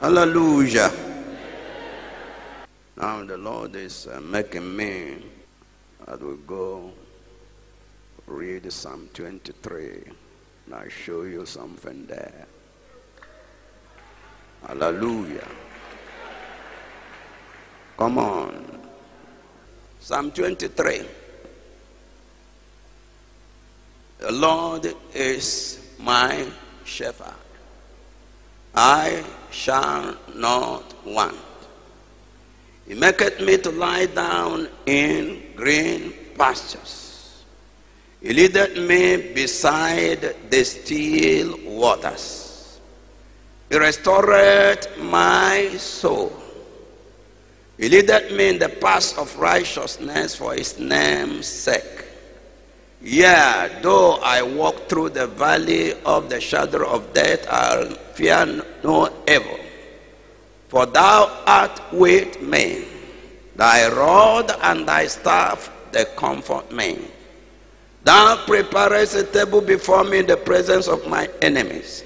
Hallelujah. Now the Lord is uh, making me that we go read Psalm 23 and I'll show you something there. Hallelujah. Come on. Psalm 23. The Lord is my shepherd. I shall not want. He maketh me to lie down in green pastures. He leadeth me beside the still waters. He restored my soul. He leadeth me in the paths of righteousness for his name's sake. Yea, though I walk through the valley of the shadow of death, I'll fear no evil. For thou art with me. Thy rod and thy staff, they comfort me. Thou preparest a table before me in the presence of my enemies.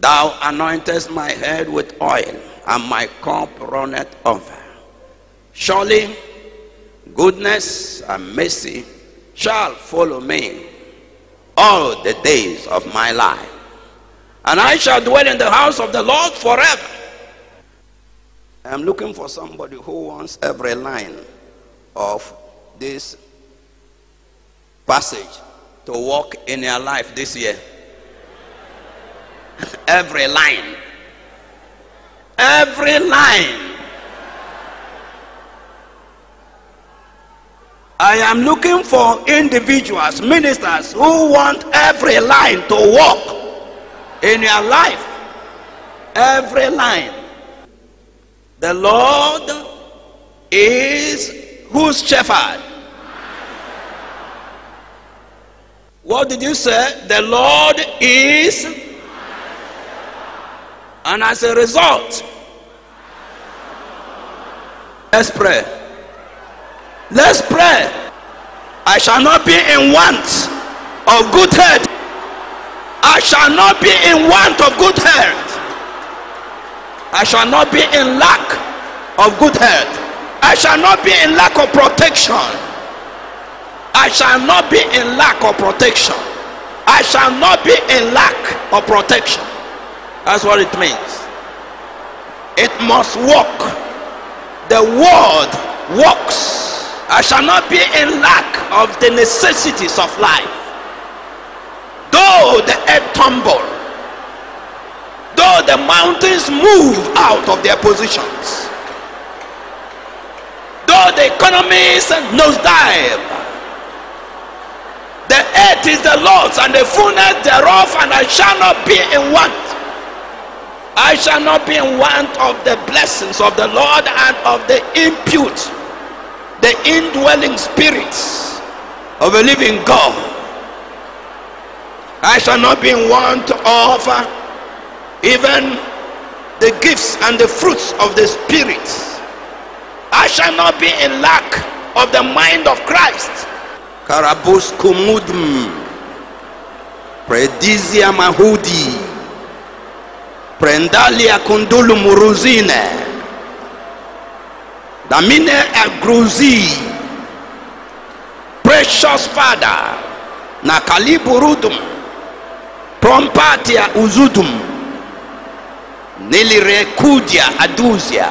Thou anointest my head with oil, and my cup runneth over. Surely goodness and mercy shall follow me all the days of my life. And I shall dwell in the house of the Lord forever. I'm looking for somebody who wants every line of this passage to walk in your life this year. every line. Every line. I am looking for individuals, ministers who want every line to walk in your life. Every line. The Lord is whose shepherd? What did you say? The Lord is. And as a result, let's pray. Let's pray. I shall not be in want of good health. I shall not be in want of good health. I shall not be in lack of good health. I shall not be in lack of protection. I shall not be in lack of protection. I shall not be in lack of protection. That's what it means. It must work. The word works I shall not be in lack of the necessities of life. Though the earth tumble, though the mountains move out of their positions, though the economies nosedive, the earth is the Lord's and the fullness thereof, and I shall not be in want. I shall not be in want of the blessings of the Lord and of the impute the indwelling spirits of a living God. I shall not be in want to offer even the gifts and the fruits of the Spirit. I shall not be in lack of the mind of Christ. Karabus kumudum, predizia mahudi, prendalia kundulu muruzine damine agruzi precious father na kaliburudum prompatia uzudum. Nilirekudia aduzia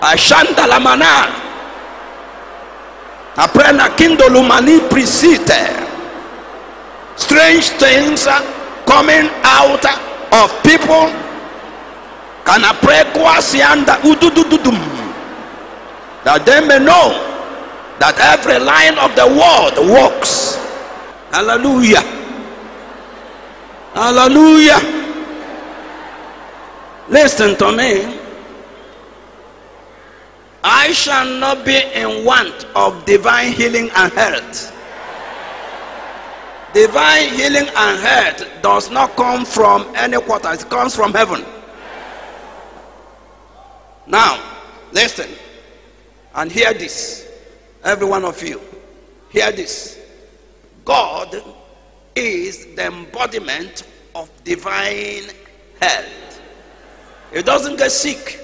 ashanda la mana. Aprena kindolumani prisite. Strange things coming out of people. Kana prekwasianda ududududum that they may know that every line of the word works. Hallelujah. Hallelujah. Listen to me. I shall not be in want of divine healing and health. Divine healing and health does not come from any quarter, it comes from heaven. Now, listen. And hear this, every one of you, hear this. God is the embodiment of divine health. He doesn't get sick.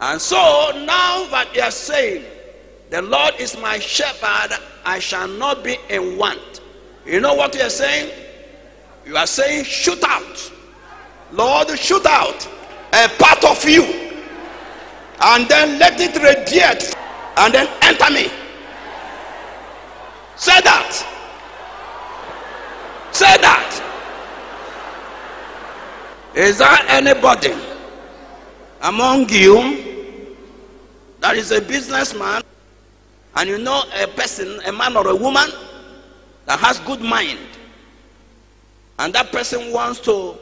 And so now that you are saying, the Lord is my shepherd, I shall not be in want. You know what you are saying? You are saying, shoot out. Lord, shoot out a part of you. And then let it radiate and then enter me. Say that. Say that. Is there anybody among you that is a businessman and you know a person, a man or a woman that has good mind and that person wants to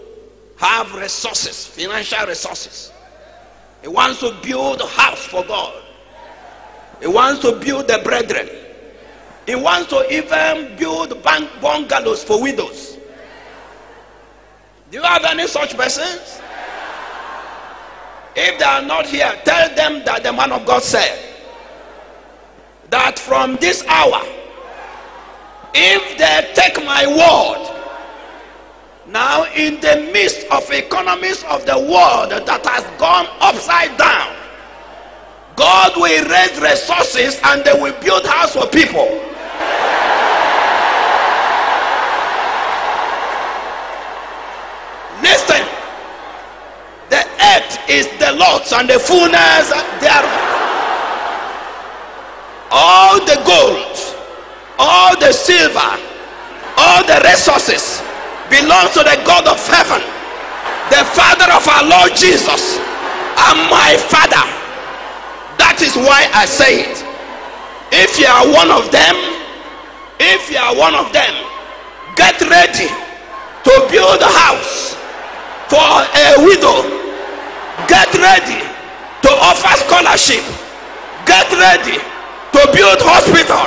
have resources, financial resources. He wants to build a house for God. He wants to build the brethren. He wants to even build bungalows for widows. Do you have any such persons? If they are not here, tell them that the man of God said that from this hour, if they take my word, now in the midst of economies of the world that has gone upside down, God will raise resources and they will build house for people. Listen, the earth is the Lord's and the fullness thereof. All the gold, all the silver, all the resources belongs to the God of heaven, the Father of our Lord Jesus, and my Father. That is why I say it. If you are one of them, if you are one of them, get ready to build a house for a widow. Get ready to offer scholarship. Get ready to build hospital.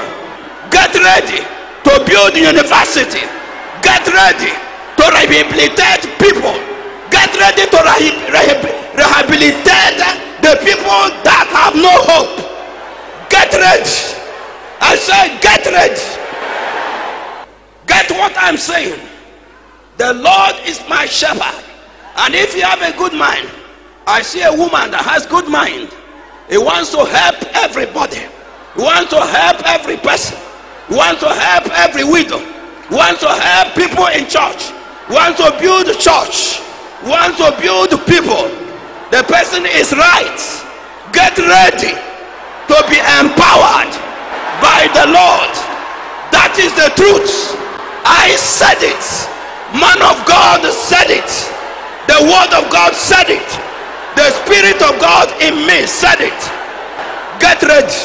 Get ready to build university. Get ready to rehabilitate people. Get ready to rehabilitate the people that have no hope, get ready. I say, get ready. Get what I'm saying. The Lord is my shepherd. And if you have a good mind, I see a woman that has good mind. He wants to help everybody. He wants to help every person. He wants to help every widow. He wants to help people in church. He wants to build a church. He wants to build people the person is right. Get ready to be empowered by the Lord. That is the truth. I said it. Man of God said it. The word of God said it. The spirit of God in me said it. Get ready.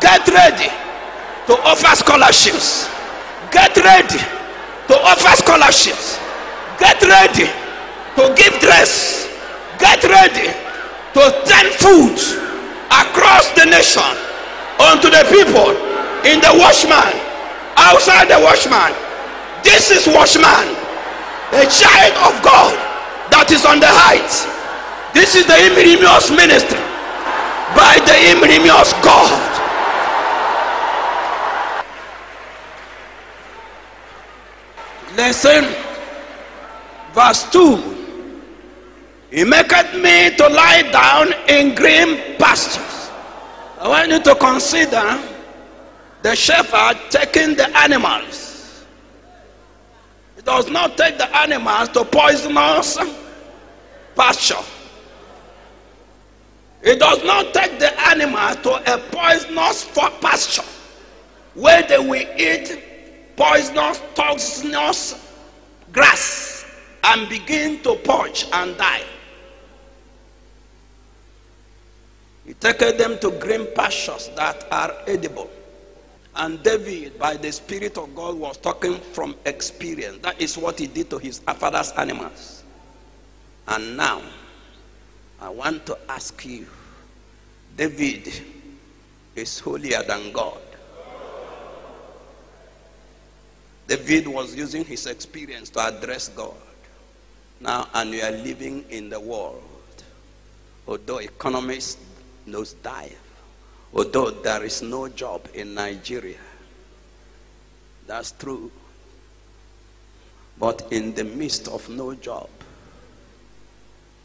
Get ready to offer scholarships. Get ready to offer scholarships. Get ready to give dress. Get ready to send food across the nation unto the people in the watchman outside the watchman. This is watchman a child of god that is on the height this is the Imrimios ministry by the Imrimios god listen verse 2 he maketh me to lie down in green pastures. I want you to consider the shepherd taking the animals. He does not take the animals to poisonous pasture. He does not take the animals to a poisonous pasture where they will eat poisonous, toxinous grass and begin to purge and die. He taketh them to green pastures that are edible. And David, by the Spirit of God, was talking from experience. That is what he did to his father's animals. And now, I want to ask you David is holier than God. David was using his experience to address God. Now, and we are living in the world. Although economists nosedive. Although there is no job in Nigeria. That's true. But in the midst of no job,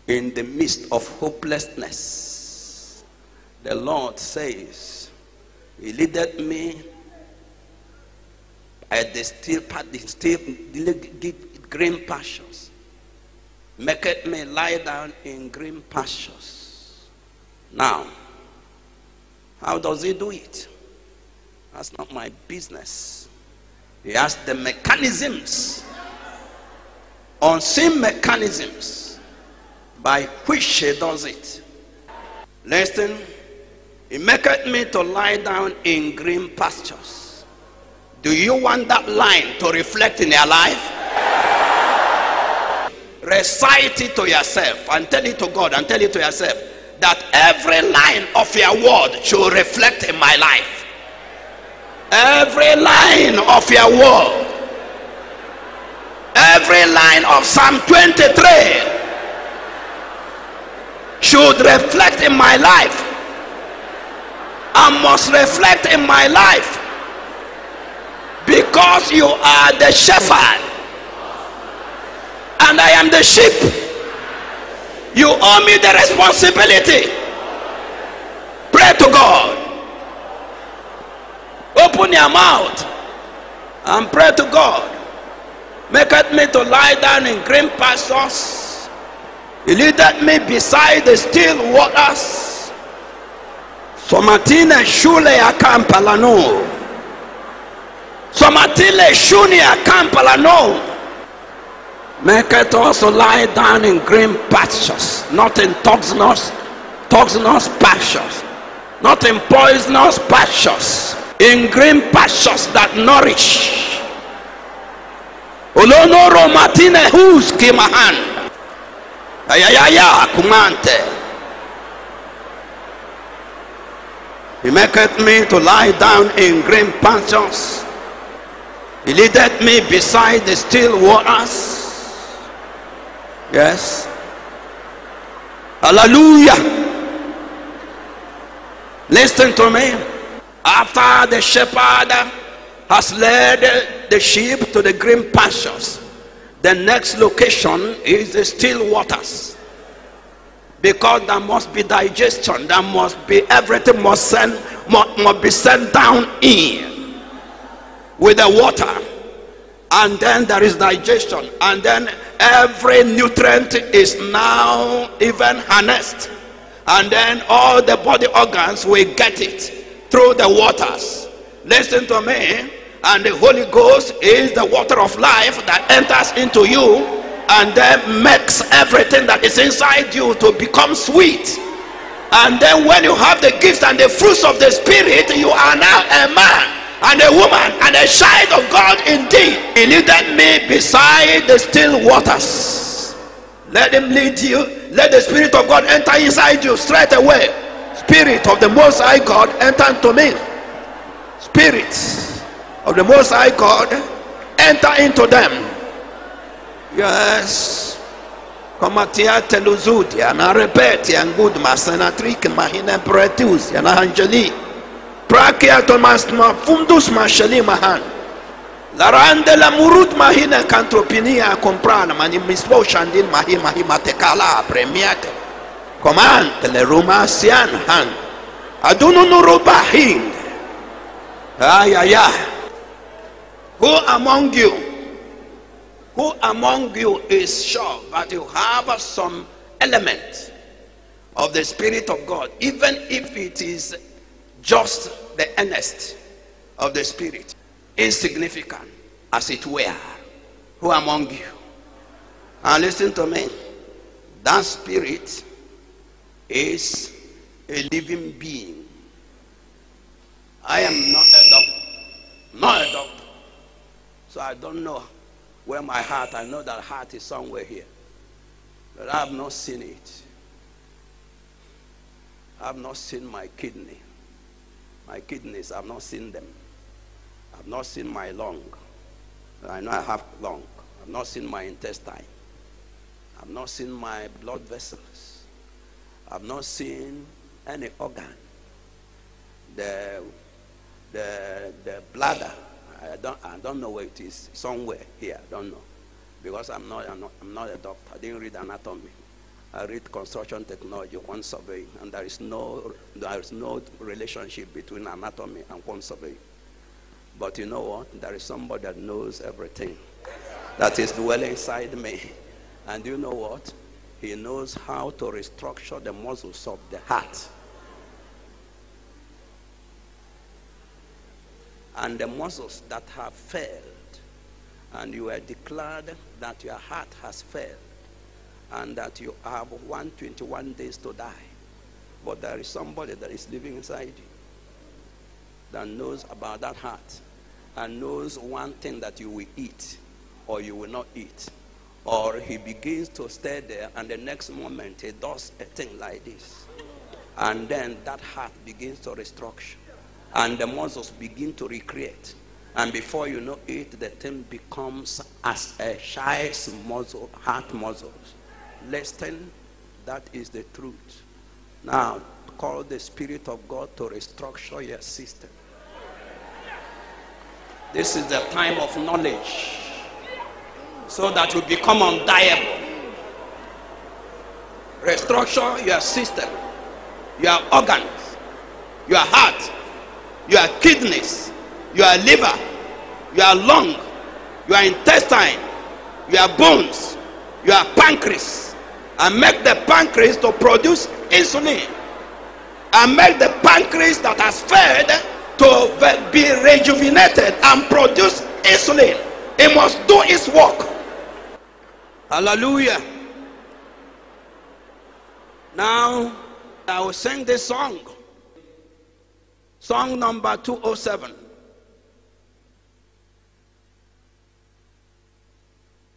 in the midst of hopelessness, the Lord says, He leaded me Eh, at the still, the still give green pastures, maketh me lie down in green pastures. Now, how does He do it? That's not my business. He has the mechanisms, unseen mechanisms by which he does it. Listen, he maketh me to lie down in green pastures. Do you want that line to reflect in your life? Recite it to yourself and tell it to God and tell it to yourself that every line of your word should reflect in my life. Every line of your word, every line of Psalm 23 should reflect in my life and must reflect in my life because you are the shepherd and I am the sheep. You owe me the responsibility. Pray to God. Open your mouth and pray to God. Maketh me to lie down in green pastures. He leadeth me beside the still waters. So Somatine shule akampalano. Somatile shuni akampalano. Maketh also lie down in green pastures, not in toxinous, toxinous pastures, not in poisonous pastures in green pastures that nourish. Olonoro matine who's kimahan. Ayayaya kumante. He maketh me to lie down in green pastures. He leadeth me beside the still waters. Yes. Hallelujah. Listen to me. After the shepherd has led the sheep to the green pastures, the next location is the still waters. Because there must be digestion, there must be everything must send must, must be sent down in with the water. And then there is digestion, and then every nutrient is now even harnessed, and then all the body organs will get it through the waters. Listen to me. And the Holy Ghost is the water of life that enters into you and then makes everything that is inside you to become sweet. And then when you have the gifts and the fruits of the Spirit, you are now a man and a woman and a child of God indeed. He leaded me beside the still waters. Let him lead you. Let the Spirit of God enter inside you straight away. Spirit of the Most High God, enter into me. Spirit of the Most High God, enter into them. Yes. Komatia teluzudia na repeti angud masenatrik mahine bretus ya na angeli. Prakia tomas ma fundus mashali mahan. Larande la murut mahine kantropinia comprana mani mispo shandil mahi mahi matekala premiate command le rumasian han adununurubahin ay ay ay who among you who among you is sure that you have some element of the spirit of god even if it is just the earnest of the spirit insignificant as it were who among you and listen to me that spirit is a living being. I am not a doctor, not a doctor. So I don't know where my heart, I know that heart is somewhere here. But I have not seen it. I have not seen my kidney. My kidneys, I have not seen them. I have not seen my lung. I know I have lung. I have not seen my intestine. I have not seen my blood vessels. I've not seen any organ. The, the, the bladder, I don't, I don't know where it is. Somewhere here, I don't know. Because I'm not, I'm not, I'm not a doctor. I didn't read anatomy. I read construction technology, one survey, and there is no there is no relationship between anatomy and one survey. But you know what? There is somebody that knows everything. That is dwelling inside me. And you know what? He knows how to restructure the muscles of the heart. And the muscles that have failed, and you are declared that your heart has failed, and that you have 121 days to die. But there is somebody that is living inside you that knows about that heart and knows one thing that you will eat or you will not eat. Or he begins to stay there, and the next moment he does a thing like this. And then that heart begins to restructure, and the muscles begin to recreate. And before you know it, the thing becomes as a child's muscle, heart muscles. Listen, that is the truth. Now, call the Spirit of God to restructure your system. This is the time of knowledge so that you become undiable. Restructure your system, your organs, your heart, your kidneys, your liver, your lung, your intestine, your bones, your pancreas, and make the pancreas to produce insulin, and make the pancreas that has failed to be rejuvenated and produce insulin. It must do its work. Hallelujah. Now, I will sing this song. Song number 207.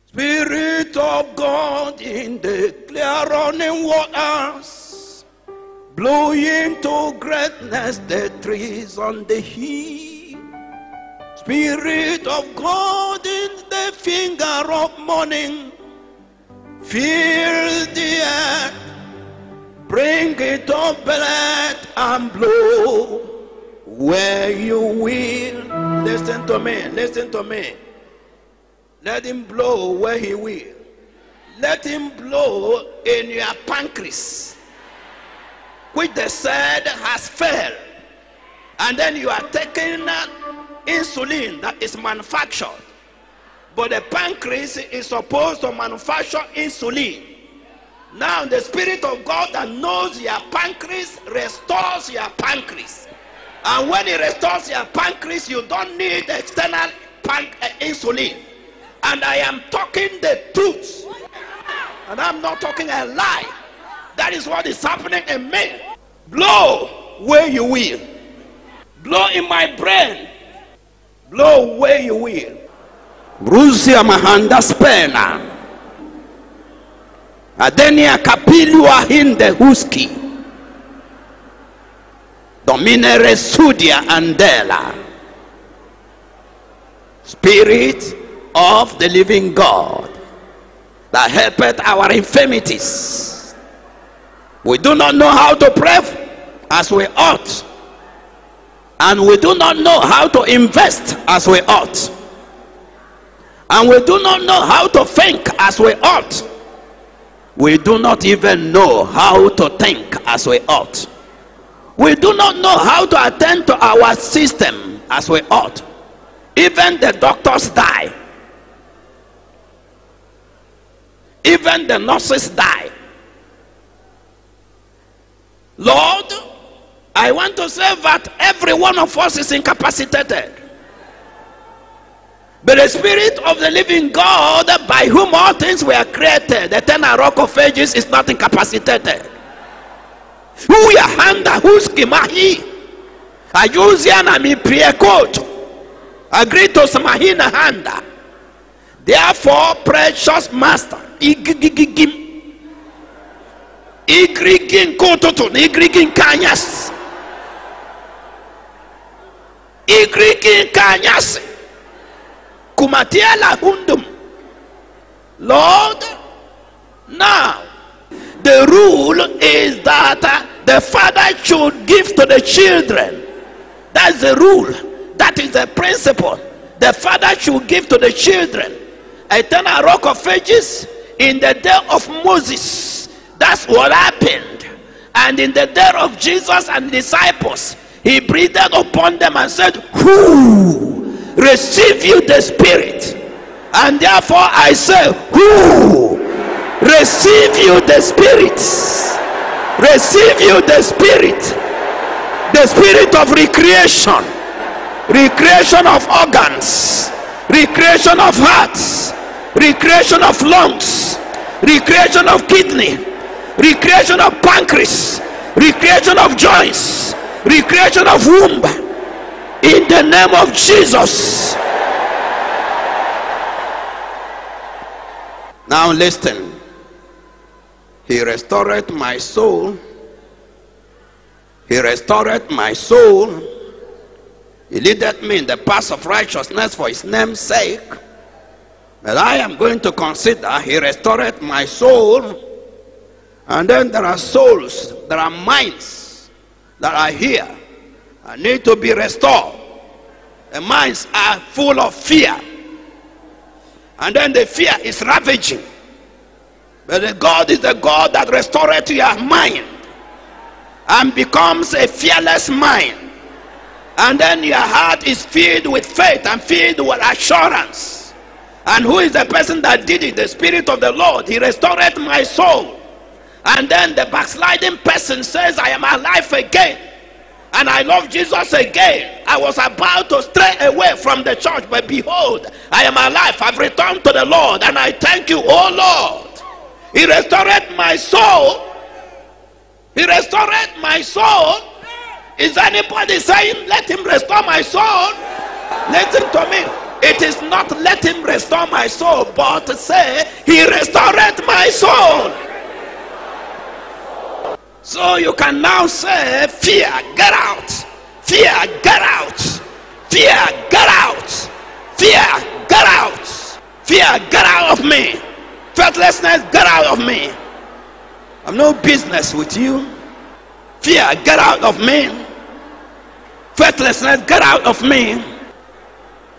Spirit of God in the clear running waters, blow into greatness the trees on the hill. Spirit of God in the finger of morning, fill the earth, bring it up, let and blow where you will. Listen to me, listen to me. Let him blow where he will. Let him blow in your pancreas, which they said has failed. And then you are taking insulin that is manufactured. But the pancreas is supposed to manufacture insulin. Now, the Spirit of God that knows your pancreas restores your pancreas. And when it restores your pancreas, you don't need external pan- uh, insulin. And I am talking the truth. And I'm not talking a lie. That is what is happening in me. Blow where you will. Blow in my brain. Blow where you will. Ruzia mahanda spena. Adenia kapilua hinde huski. Dominere sudia andela. Spirit of the living God that helpeth our infirmities. We do not know how to pray as we ought, and we do not know how to invest as we ought, and we do not know how to think as we ought. We do not even know how to think as we ought. We do not know how to attend to our system as we ought. Even the doctors die. Even the nurses die. Lord, I want to say that every one of us is incapacitated. But the Spirit of the living God, by whom all things were created, the eternal rock of ages, is not incapacitated. Huya handa huski mahi. Ayuziana mi priekoto. Agree to samahina handa. Therefore, precious master, igigigim. Igrigin kototo, igrigin kanyas. Igrigin kanyas. Kumatiela hundum. Lord, now the rule is that uh, the father should give to the children. That's the rule. That is the principle. The father should give to the children. Eternal rock of ages in the day of Moses. That's what happened. And in the day of Jesus and disciples, he breathed upon them and said, Who receive you the Spirit? And therefore I say, Who receive you the Spirit? Receive you the Spirit. The Spirit of recreation, recreation of organs, recreation of hearts, recreation of lungs, recreation of kidney, recreation of pancreas, recreation of joints, recreation of womb. In the name of Jesus. Now listen. He restored my soul. He restored my soul. He leadeth me in the path of righteousness for his name's sake. But I am going to consider he restored my soul. And then there are souls, there are minds that are here and need to be restored. The minds are full of fear. And then the fear is ravaging. But the God is the God that restores your mind and becomes a fearless mind. And then your heart is filled with faith and filled with assurance. And who is the person that did it? The Spirit of the Lord. He restored my soul. And then the backsliding person says, I am alive again. And I love Jesus again. I was about to stray away from the church, but behold, I am alive. I've returned to the Lord. And I thank you, oh Lord. He restored my soul. He restored my soul. Is anybody saying, Let him restore my soul? Listen to me. It is not let him restore my soul, but say, He restored my soul. So you can now say, Fear, get out. Fear, get out. Fear, get out. Fear, get out. Fear, get out of me. Faithlessness, get out of me. I'm no business with you. Fear, get out of me. Faithlessness, get out of me.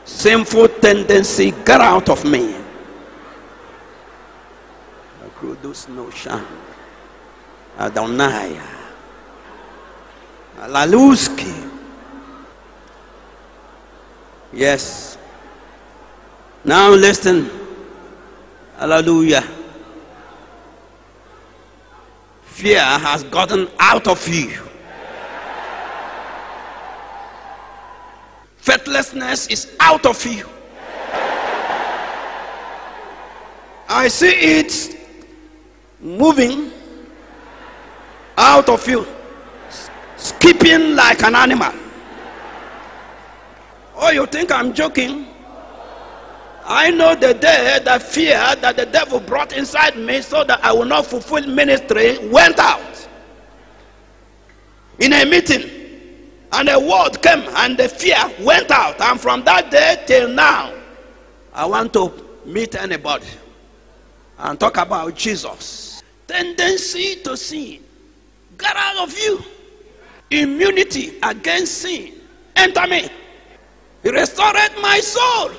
Sinful tendency, get out of me. Produce no shame. Adonai. Laluski. Yes. Now listen. Hallelujah. Fear has gotten out of you. Is out of you. I see it moving out of you, skipping like an animal. Oh, you think I'm joking? I know the day that fear that the devil brought inside me so that I will not fulfill ministry went out. In a meeting, and a word came, and the fear went out. And from that day till now, I want to meet anybody and talk about Jesus. Tendency to sin. Get out of you. Immunity against sin. Enter me. He restored my soul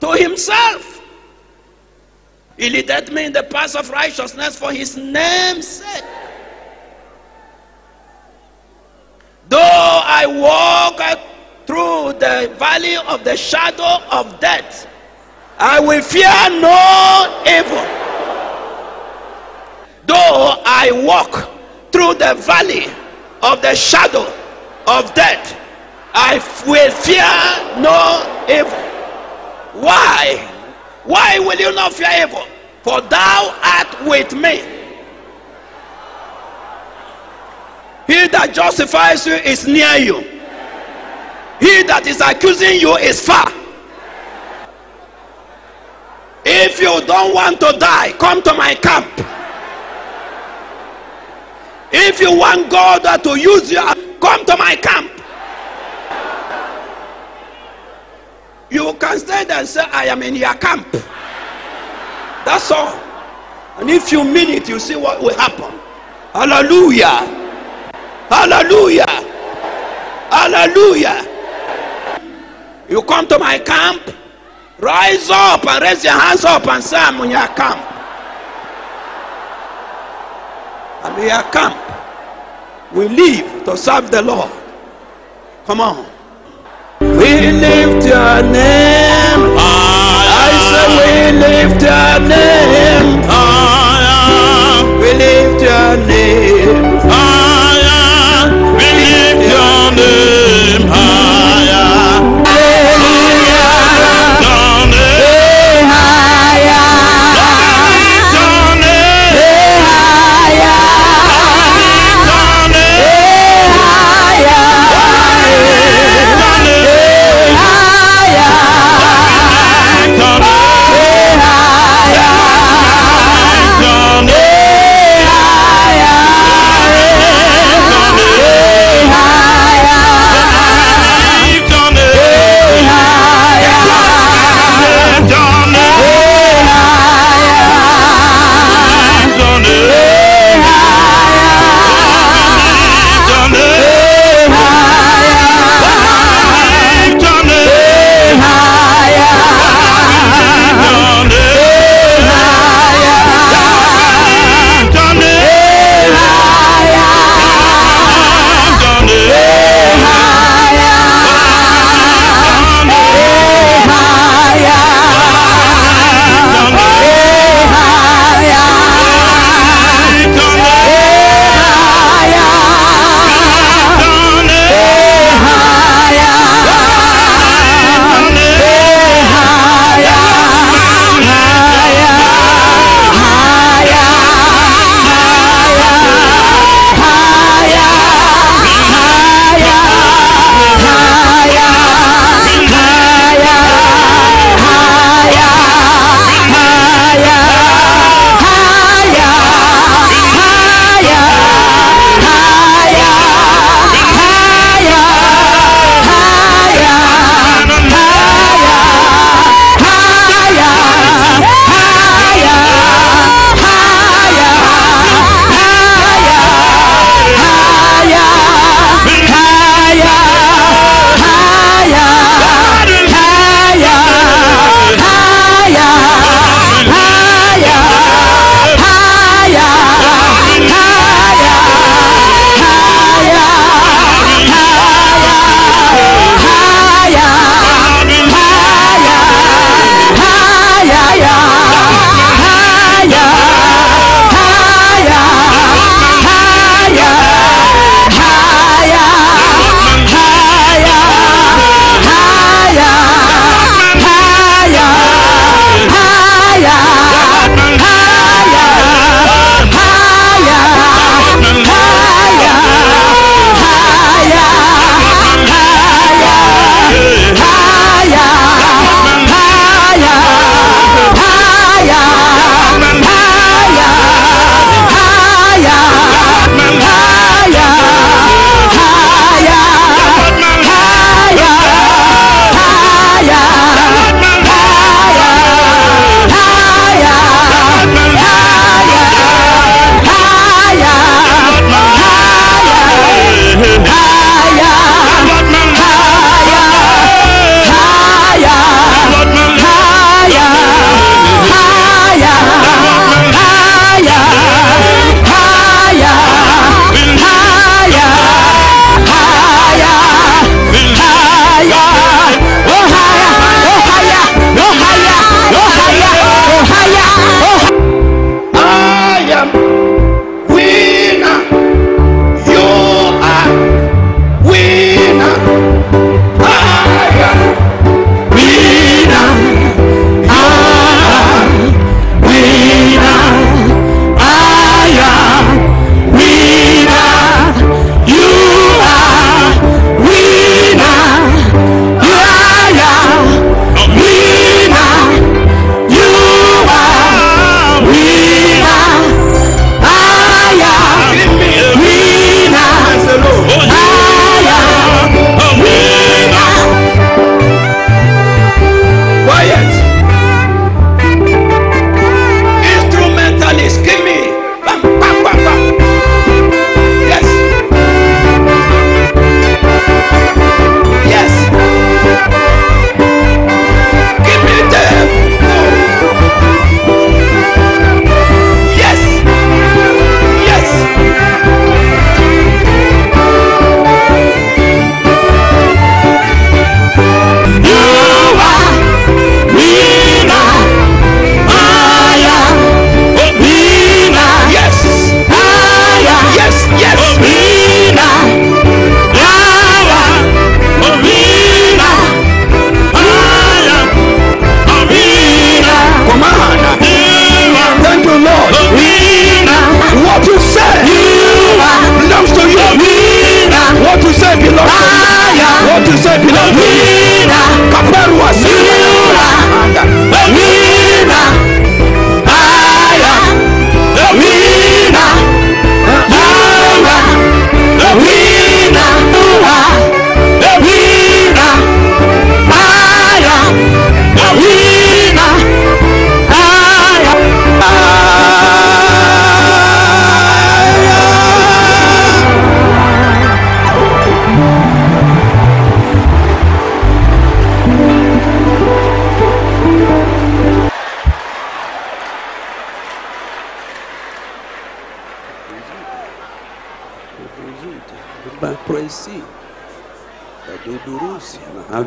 to himself. He leaded me in the path of righteousness for his name's sake. Though I walk through the valley of the shadow of death, I will fear no evil. Though I walk through the valley of the shadow of death, I will fear no evil. Why? Why will you not fear evil? For thou art with me. He that justifies you is near you. He that is accusing you is far. If you don't want to die, come to my camp. If you want God to use you, come to my camp. You can stand and say, I am in your camp. That's all. And if you mean it, you see what will happen. Hallelujah. Hallelujah. Hallelujah. You come to my camp, rise up and raise your hands up and say, I'm in your camp. and we are camp. We live to serve the Lord. Come on. We lift your name. I say we lift your name. We lift your name.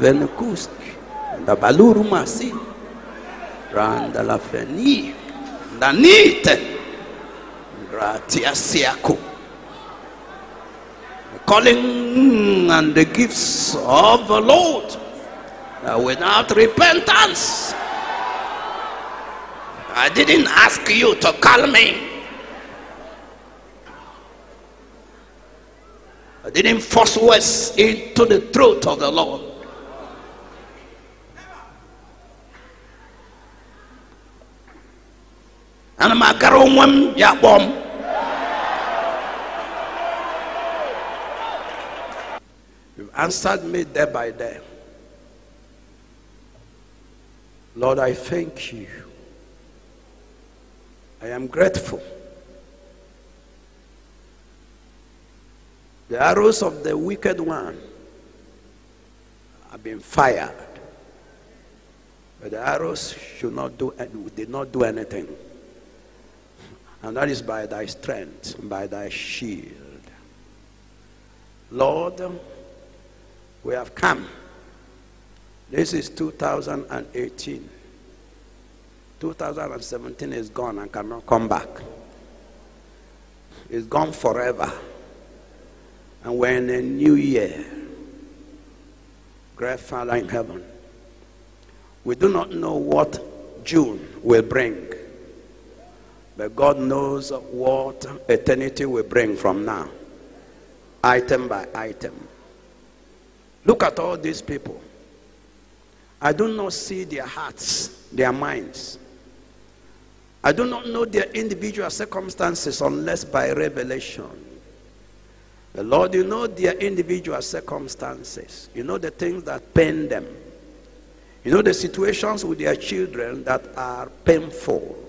Havenkusk, da Baluru Masi, Randa la Feni, da Nite, Gratia Siaku. Calling and the gifts of the Lord without repentance. I didn't ask you to call me. I didn't force words into the throat of the Lord. Ana m agara onwe m ya. You've answered me day by day. Lord, I thank you. I am grateful. The arrows of the wicked one have been fired. But the arrows should not do did not do anything. And that is by thy strength, by thy shield. Lord, we have come. This is 2018. 2017 is gone and cannot come back. It's gone forever. And we're in a new year. Great Father in heaven. We do not know what June will bring. But God knows what eternity will bring from now. Item by item. Look at all these people. I do not see their hearts, their minds. I do not know their individual circumstances unless by revelation. The Lord, you know their individual circumstances. You know the things that pain them. You know the situations with their children that are painful.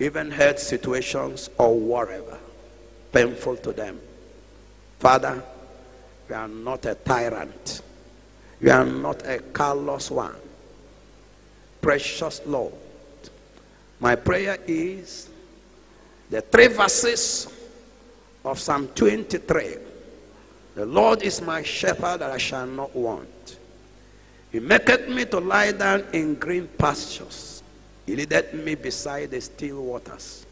Even health situations or whatever. Painful to them. Father, you are not a tyrant. You are not a callous one. Precious Lord. My prayer is the three verses of Psalm 23. The Lord is my shepherd that I shall not want. He maketh me to lie down in green pastures. He leadeth me beside the still waters.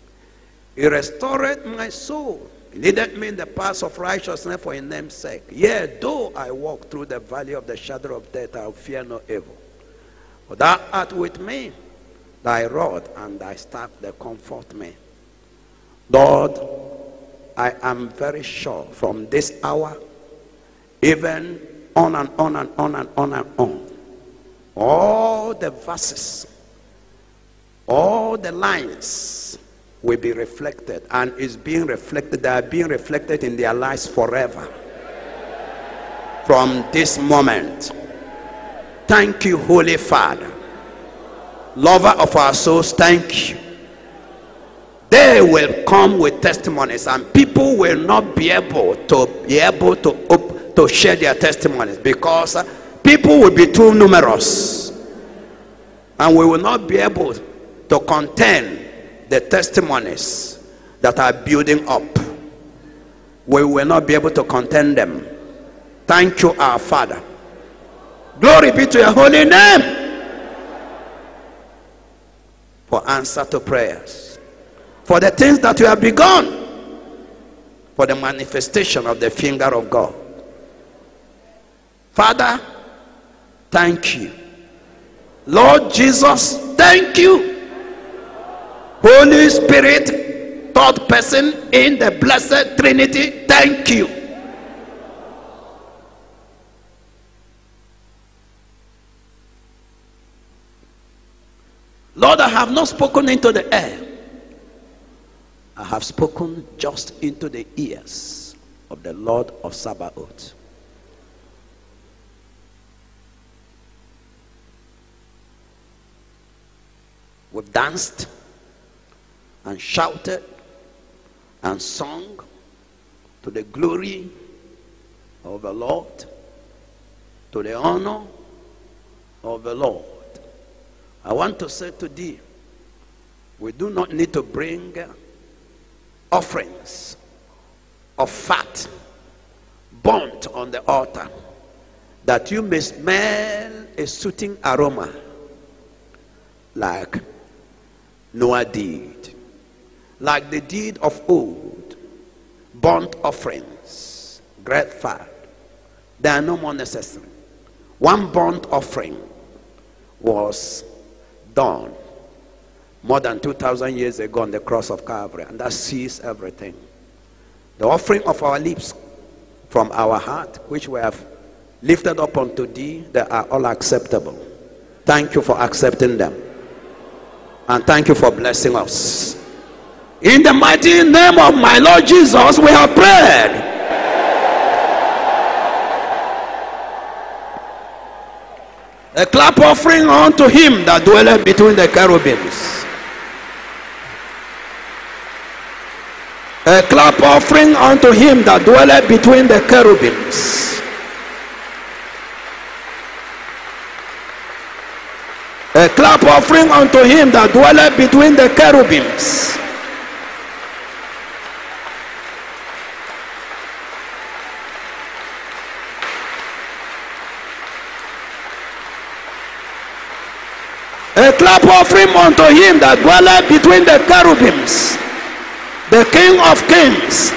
He restored my soul. He leadeth me in the paths of righteousness for his name's sake. Yea, though I walk through the valley of the shadow of death, I will fear no evil. For thou art with me. Thy rod and thy staff, they comfort me. Lord, I am very sure from this hour, even on and on and on and on and on, all the verses, all the lines will be reflected and is being reflected, they are being reflected in their lives forever. From this moment, thank you, Holy Father lover of our souls, thank you. They will come with testimonies, and people will not be able to be able to op- to share their testimonies because people will be too numerous, and we will not be able to contain the testimonies that are building up. We will not be able to contain them. Thank you, our Father. Glory be to your holy name for answer to prayers, for the things that you have begun, for the manifestation of the finger of God. Father, thank you. Lord Jesus, thank you. Holy Spirit, third person in the blessed Trinity, thank you. Lord, I have not spoken into the air. I have spoken just into the ears of the Lord of Sabaoth. We've danced and shouted and sung to the glory of the Lord, to the honor of the Lord. I want to say to thee, we do not need to bring offerings of fat burnt on the altar, that you may smell a soothing aroma like Noah did, like the deed of old, burnt offerings, great fat. They are no more necessary. One burnt offering was done more than 2,000 years ago on the cross of Calvary, and that sees everything. The offering of our lips from our heart, which we have lifted up unto thee, they are all acceptable. Thank you for accepting them. And thank you for blessing us. In the mighty name of my Lord Jesus, we have prayed. A clap offering unto him that dwelleth between the cherubims. A clap offering unto him that dwelleth between the cherubims. A clap offering unto him that dwelleth between the cherubims. A clap offering unto him that dwelleth between the cherubims, the King of kings